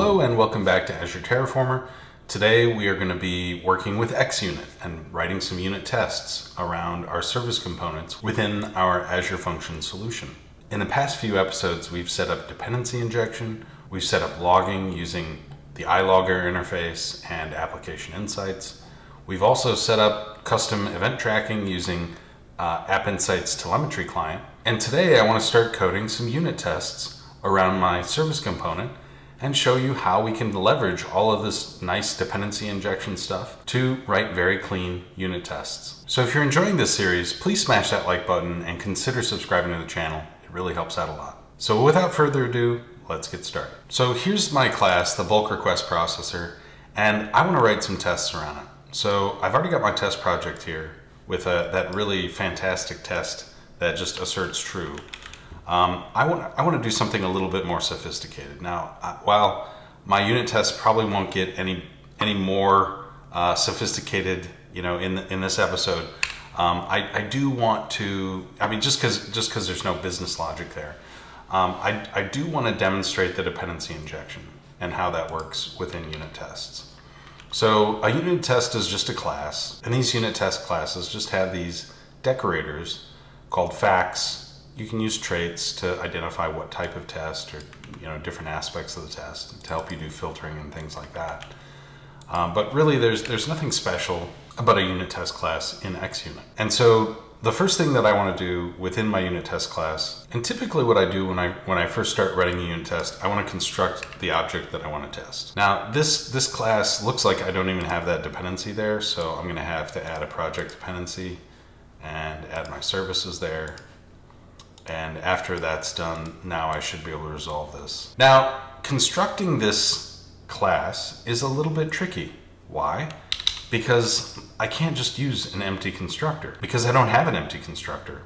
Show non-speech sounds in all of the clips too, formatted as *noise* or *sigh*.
Hello and welcome back to Azure Terraformer. Today we are going to be working with XUnit and writing some unit tests around our service components within our Azure Function solution. In the past few episodes we've set up dependency injection, we've set up logging using the iLogger interface and application insights. We've also set up custom event tracking using uh, App Insights telemetry client. And today I want to start coding some unit tests around my service component and show you how we can leverage all of this nice dependency injection stuff to write very clean unit tests. So if you're enjoying this series, please smash that like button and consider subscribing to the channel. It really helps out a lot. So without further ado, let's get started. So here's my class, the bulk request processor, and I want to write some tests around it. So I've already got my test project here with a, that really fantastic test that just asserts true. Um, I want I want to do something a little bit more sophisticated. Now, uh, while my unit tests probably won't get any any more uh, sophisticated, you know, in the, in this episode, um, I, I do want to. I mean, just because just because there's no business logic there, um, I I do want to demonstrate the dependency injection and how that works within unit tests. So a unit test is just a class, and these unit test classes just have these decorators called facts you can use traits to identify what type of test or you know different aspects of the test to help you do filtering and things like that. Um, but really, there's there's nothing special about a unit test class in XUnit. And so the first thing that I want to do within my unit test class, and typically what I do when I when I first start writing a unit test, I want to construct the object that I want to test. Now this this class looks like I don't even have that dependency there, so I'm going to have to add a project dependency and add my services there and after that's done, now I should be able to resolve this. Now, constructing this class is a little bit tricky. Why? Because I can't just use an empty constructor, because I don't have an empty constructor.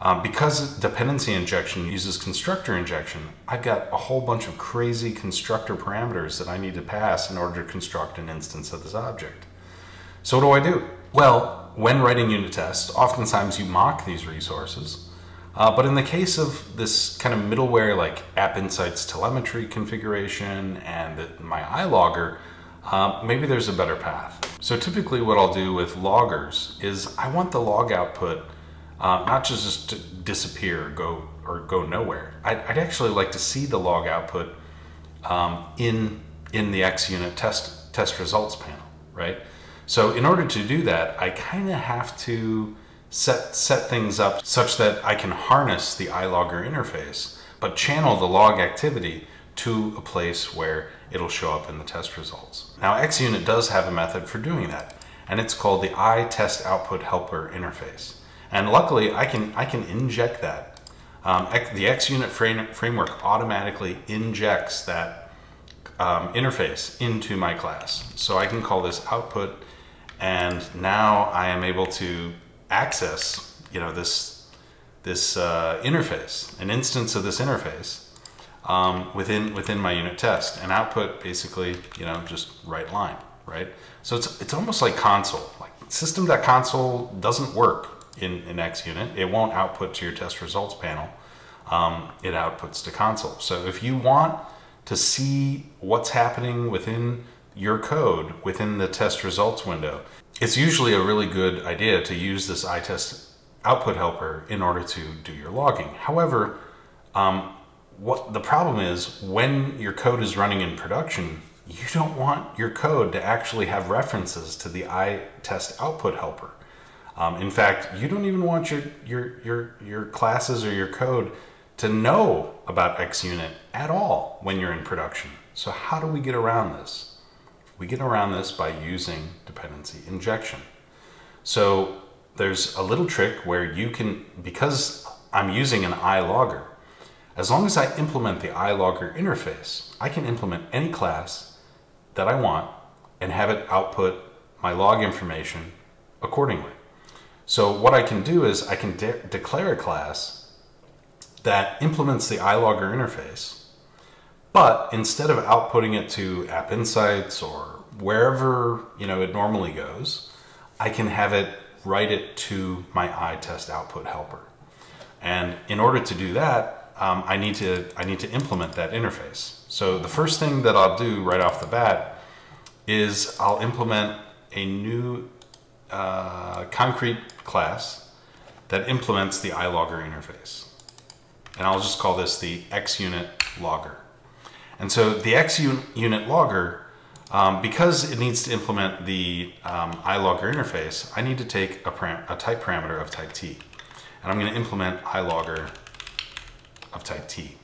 Um, because dependency injection uses constructor injection, I've got a whole bunch of crazy constructor parameters that I need to pass in order to construct an instance of this object. So what do I do? Well, when writing unit tests, oftentimes you mock these resources uh, but in the case of this kind of middleware like App Insights telemetry configuration and the, my iLogger, uh, maybe there's a better path. So typically what I'll do with loggers is I want the log output uh, not just, to disappear or go, or go nowhere. I'd, I'd, actually like to see the log output um, in, in the XUnit test, test results panel, right? So in order to do that, I kind of have to set, set things up such that I can harness the iLogger interface, but channel the log activity to a place where it'll show up in the test results. Now XUnit does have a method for doing that, and it's called the iTestOutputHelper output helper interface. And luckily I can, I can inject that. Um, the XUnit frame, framework automatically injects that um, interface into my class. So I can call this output and now I am able to access, you know, this this uh, interface, an instance of this interface um, within within my unit test, and output basically, you know, just write line, right? So it's it's almost like console. Like system.console doesn't work in in XUnit. It won't output to your test results panel. Um, it outputs to console. So if you want to see what's happening within your code within the test results window, it's usually a really good idea to use this iTest output helper in order to do your logging. However, um, what the problem is when your code is running in production, you don't want your code to actually have references to the iTest output helper. Um, in fact, you don't even want your, your, your, your classes or your code to know about XUnit at all when you're in production. So how do we get around this? We get around this by using dependency injection. So there's a little trick where you can, because I'm using an iLogger, as long as I implement the iLogger interface, I can implement any class that I want and have it output my log information accordingly. So what I can do is I can de declare a class that implements the iLogger interface but instead of outputting it to App Insights or wherever you know it normally goes, I can have it write it to my iTest output helper. And in order to do that, um, I need to I need to implement that interface. So the first thing that I'll do right off the bat is I'll implement a new uh, concrete class that implements the iLogger interface. And I'll just call this the XUnit logger. And so the X unit logger, um, because it needs to implement the um, iLogger interface, I need to take a, a type parameter of type T. And I'm going to implement iLogger of type T.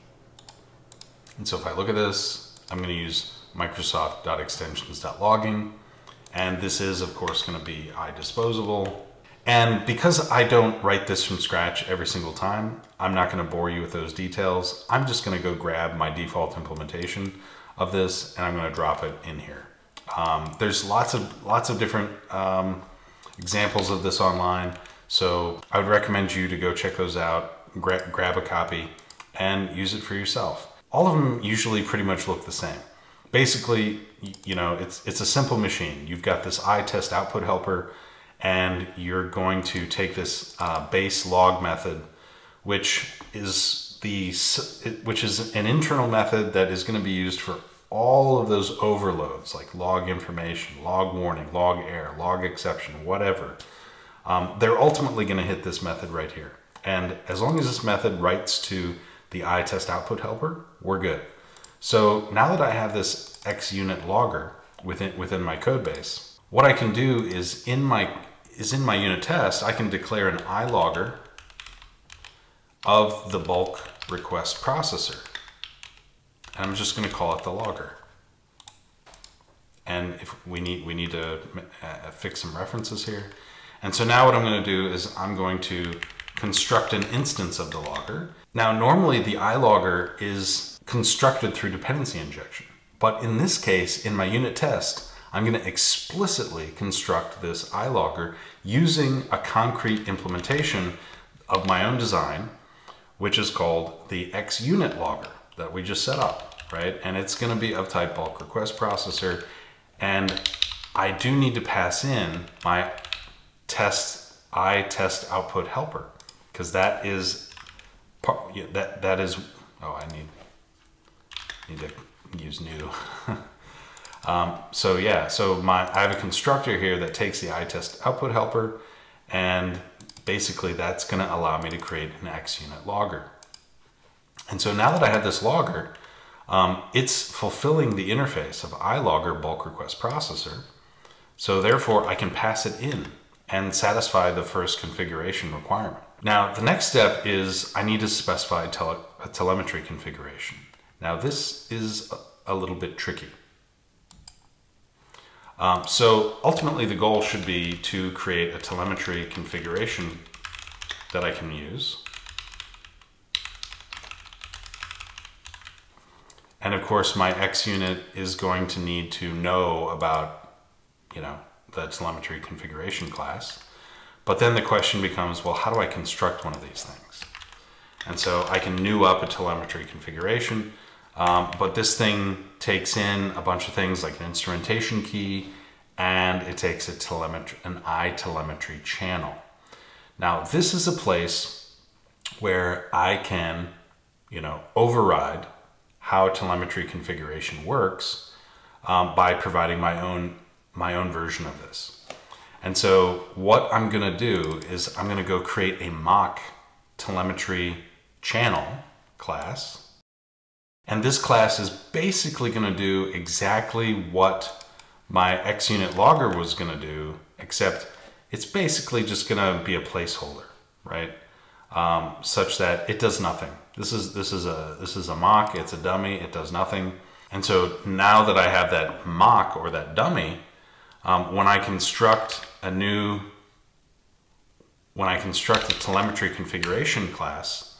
And so if I look at this, I'm going to use microsoft.extensions.logging. And this is, of course, going to be iDisposable. And because I don't write this from scratch every single time, I'm not going to bore you with those details. I'm just going to go grab my default implementation of this and I'm going to drop it in here. Um, there's lots of lots of different um, examples of this online, so I would recommend you to go check those out, gra grab a copy, and use it for yourself. All of them usually pretty much look the same. Basically, you know, it's it's a simple machine. You've got this iTest output helper and you're going to take this uh, base log method, which is the which is an internal method that is going to be used for all of those overloads like log information, log warning, log error, log exception, whatever. Um, they're ultimately going to hit this method right here. And as long as this method writes to the iTest output helper, we're good. So now that I have this XUnit logger within, within my code base, what I can do is in my is in my unit test, I can declare an iLogger of the bulk request processor. And I'm just going to call it the logger. And if we need we need to uh, fix some references here. And so now what I'm going to do is I'm going to construct an instance of the logger. Now normally the iLogger is constructed through dependency injection. But in this case, in my unit test, I'm going to explicitly construct this iLogger using a concrete implementation of my own design, which is called the XUnit logger that we just set up, right? And it's going to be of type bulk request processor. And I do need to pass in my test I test output helper because that is part, that that is oh I need need to use new *laughs* Um, so yeah, so my I have a constructor here that takes the iTest output helper and basically that's gonna allow me to create an XUnit logger. And so now that I have this logger, um, it's fulfilling the interface of iLogger bulk request processor. So therefore I can pass it in and satisfy the first configuration requirement. Now the next step is I need to specify tele a telemetry configuration. Now this is a little bit tricky. Um, so ultimately the goal should be to create a telemetry configuration that I can use. And of course my X unit is going to need to know about, you know, the telemetry configuration class. But then the question becomes, well, how do I construct one of these things? And so I can new up a telemetry configuration um, but this thing takes in a bunch of things like an instrumentation key and it takes a telemetry, an iTelemetry channel. Now this is a place where I can, you know, override how telemetry configuration works um, by providing my own my own version of this. And so what I'm gonna do is I'm gonna go create a mock telemetry channel class and this class is basically going to do exactly what my XUnit logger was going to do, except it's basically just going to be a placeholder, right? Um, such that it does nothing. This is this is a this is a mock. It's a dummy. It does nothing. And so now that I have that mock or that dummy, um, when I construct a new when I construct a telemetry configuration class,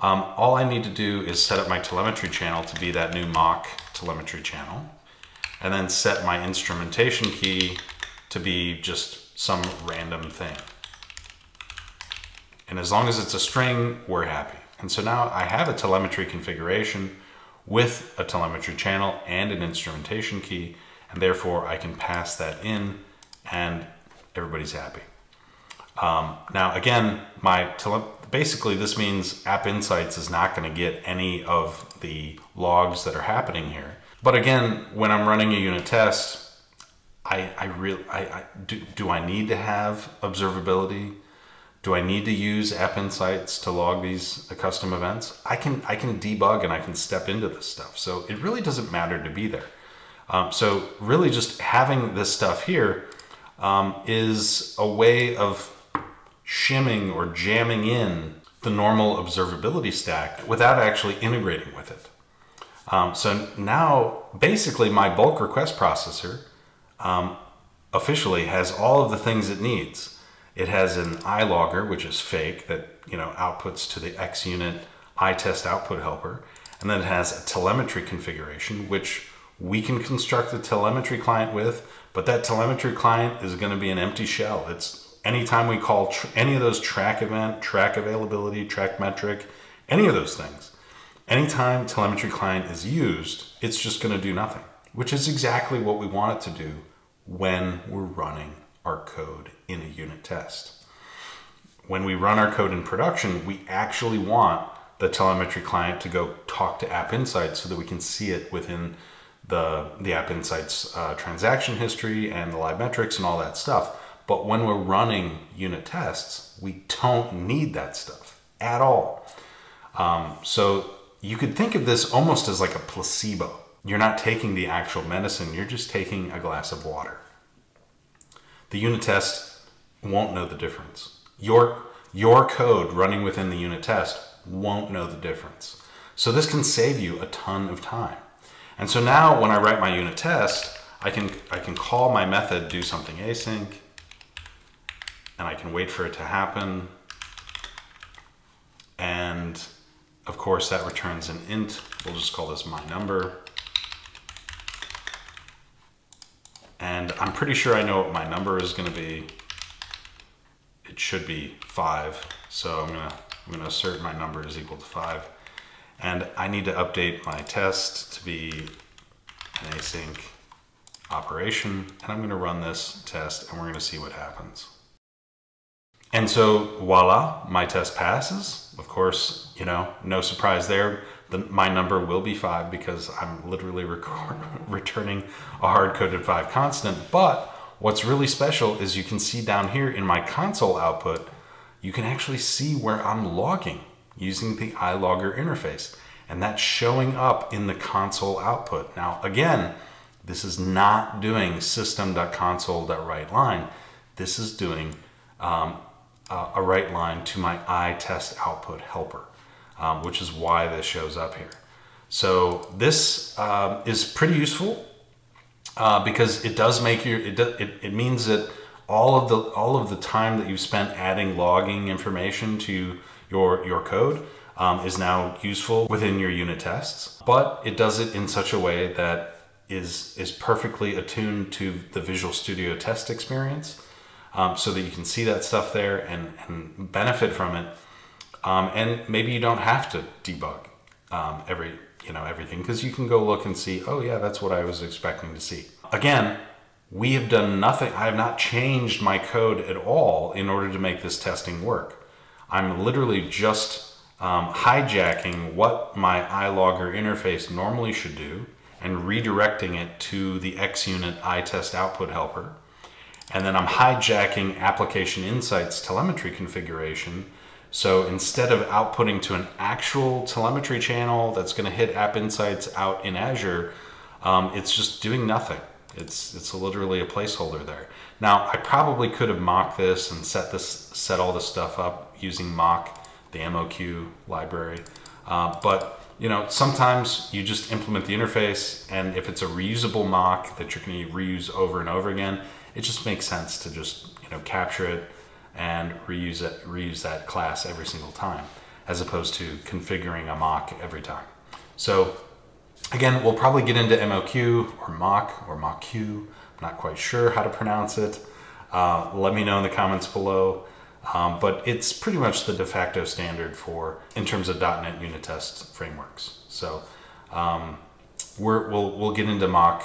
um, all I need to do is set up my telemetry channel to be that new mock telemetry channel, and then set my instrumentation key to be just some random thing. And as long as it's a string, we're happy. And so now I have a telemetry configuration with a telemetry channel and an instrumentation key, and therefore I can pass that in and everybody's happy. Um, now again, my, basically this means App Insights is not going to get any of the logs that are happening here. But again, when I'm running a unit test, I, I really, I, I do, do I need to have observability? Do I need to use App Insights to log these custom events? I can, I can debug and I can step into this stuff. So it really doesn't matter to be there. Um, so really just having this stuff here um, is a way of shimming or jamming in the normal observability stack without actually integrating with it. Um, so now basically my bulk request processor um, officially has all of the things it needs. It has an iLogger, which is fake, that you know outputs to the XUnit iTest output helper, and then it has a telemetry configuration, which we can construct a telemetry client with, but that telemetry client is going to be an empty shell. It's anytime we call any of those track event, track availability, track metric, any of those things, anytime telemetry client is used, it's just going to do nothing, which is exactly what we want it to do when we're running our code in a unit test. When we run our code in production, we actually want the telemetry client to go talk to App Insights so that we can see it within the, the App Insights uh, transaction history and the live metrics and all that stuff. But when we're running unit tests, we don't need that stuff at all. Um, so you could think of this almost as like a placebo. You're not taking the actual medicine, you're just taking a glass of water. The unit test won't know the difference. Your, your code running within the unit test won't know the difference. So this can save you a ton of time. And so now when I write my unit test, I can, I can call my method do something async, and I can wait for it to happen. And of course that returns an int. We'll just call this my number. And I'm pretty sure I know what my number is gonna be. It should be five. So I'm gonna, I'm gonna assert my number is equal to five. And I need to update my test to be an async operation. And I'm gonna run this test and we're gonna see what happens. And so voila, my test passes. Of course, you know, no surprise there the, my number will be five because I'm literally record, *laughs* returning a hard-coded five constant. But what's really special is you can see down here in my console output, you can actually see where I'm logging using the iLogger interface. And that's showing up in the console output. Now, again, this is not doing system.console.writeLine. This is doing um, a write line to my I test output helper um, which is why this shows up here. So this uh, is pretty useful uh, because it does make your, it, do, it, it means that all of the all of the time that you've spent adding logging information to your your code um, is now useful within your unit tests but it does it in such a way that is is perfectly attuned to the visual studio test experience um, so that you can see that stuff there and, and benefit from it um, and maybe you don't have to debug um, every, you know, everything because you can go look and see, oh yeah, that's what I was expecting to see. Again, we have done nothing. I have not changed my code at all in order to make this testing work. I'm literally just um, hijacking what my iLogger interface normally should do and redirecting it to the XUnit iTest output helper. And then I'm hijacking application insights telemetry configuration so instead of outputting to an actual telemetry channel that's going to hit App Insights out in Azure, um, it's just doing nothing. It's it's literally a placeholder there. Now I probably could have mocked this and set this set all this stuff up using mock the MOQ library, uh, but you know sometimes you just implement the interface, and if it's a reusable mock that you're going to reuse over and over again, it just makes sense to just you know capture it and reuse it, reuse that class every single time, as opposed to configuring a mock every time. So again, we'll probably get into MOQ or mock or MOQ. I'm not quite sure how to pronounce it. Uh, let me know in the comments below. Um, but it's pretty much the de facto standard for in terms of .NET unit test frameworks. So um, we're, we'll we'll get into mock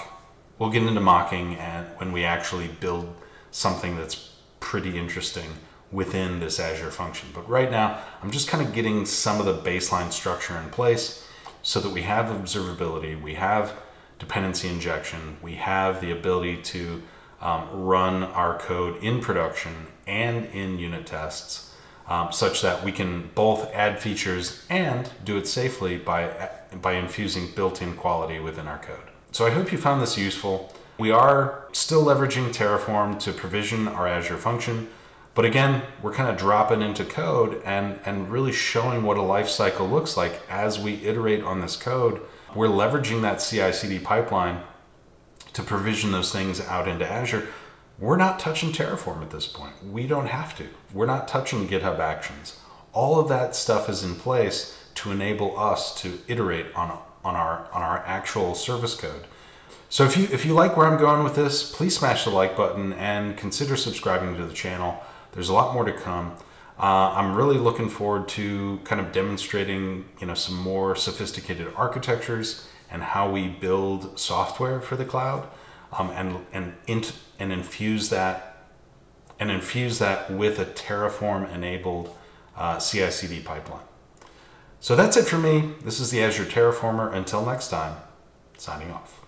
we'll get into mocking and when we actually build something that's pretty interesting within this Azure function. But right now, I'm just kind of getting some of the baseline structure in place so that we have observability, we have dependency injection, we have the ability to um, run our code in production and in unit tests um, such that we can both add features and do it safely by, by infusing built-in quality within our code. So I hope you found this useful. We are still leveraging Terraform to provision our Azure function, but again, we're kind of dropping into code and, and really showing what a lifecycle looks like as we iterate on this code. We're leveraging that CI/CD pipeline to provision those things out into Azure. We're not touching Terraform at this point. We don't have to. We're not touching GitHub Actions. All of that stuff is in place to enable us to iterate on, on, our, on our actual service code. So if you, if you like where I'm going with this, please smash the like button and consider subscribing to the channel. There's a lot more to come. Uh, I'm really looking forward to kind of demonstrating, you know, some more sophisticated architectures and how we build software for the cloud, um, and and int, and infuse that and infuse that with a Terraform enabled uh, CI/CD pipeline. So that's it for me. This is the Azure Terraformer. Until next time, signing off.